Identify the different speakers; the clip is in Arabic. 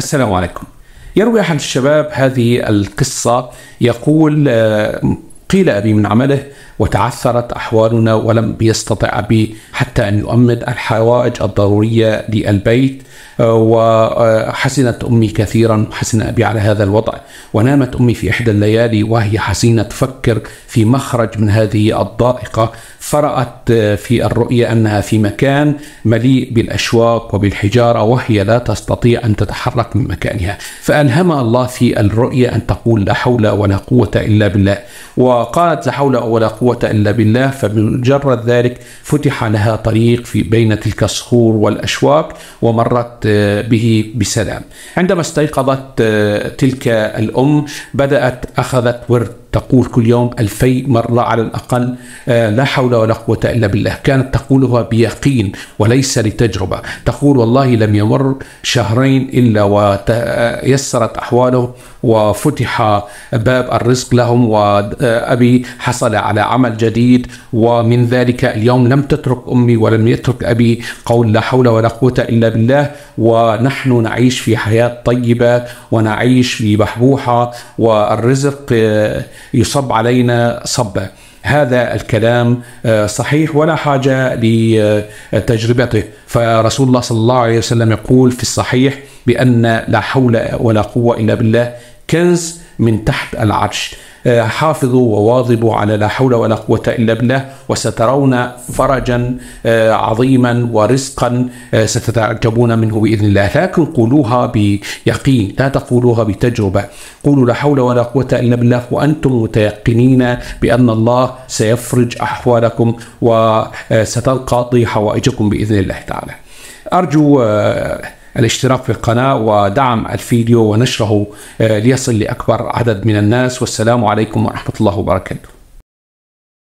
Speaker 1: السلام عليكم. يروي أحد الشباب هذه القصة يقول آه، قيل أبي من عمله وتعثرت أحوالنا ولم يستطع أبي حتى أن يؤمد الحوائج الضرورية للبيت وحزنت أمي كثيرا وحزن أبي على هذا الوضع. ونامت أمي في إحدى الليالي وهي حزينة تفكر في مخرج من هذه الضائقة. فرأت في الرؤية أنها في مكان مليء بالأشواك وبالحجارة وهي لا تستطيع أن تتحرك من مكانها. فألهم الله في الرؤية أن تقول لا حول ولا قوة إلا بالله. وقالت لا حول ولا قوة إلا بالله فبمجرد ذلك فتح لها طريق في بين تلك الصخور والأشواك ومرت به بسلام. عندما استيقظت تلك الأم بدأت أخذت ورد تقول كل يوم ألفي مرة على الأقل آه، لا حول ولا قوة إلا بالله. كانت تقولها بيقين وليس لتجربة. تقول والله لم يمر شهرين إلا ويسرت أحواله وفتح باب الرزق لهم وأبي حصل على عمل جديد ومن ذلك اليوم لم تترك أمي ولم يترك أبي. قول لا حول ولا قوة إلا بالله. ونحن نعيش في حياة طيبة ونعيش في بحبوحة والرزق يصب علينا صبا هذا الكلام آه، صحيح ولا حاجة لتجربته. فرسول الله صلى الله عليه وسلم يقول في الصحيح بأن لا حول ولا قوة إلا بالله كنز من تحت العرش. حافظوا وواظبوا على لا حول ولا قوة إلا بالله وسترون فرجا آه، عظيما ورزقا آه، ستتعجبون منه بإذن الله. لكن قولوها بيقين لا تقولوها بتجربة. قولوا لا حول ولا قوة إلا بالله وأنتم متيقنين بأن الله سيفرج أحوالكم وستنقضي حوائجكم بإذن الله تعالى. أرجو الاشتراك في القناة ودعم الفيديو ونشره آه، ليصل لأكبر عدد من الناس والسلام عليكم ورحمة الله وبركاته.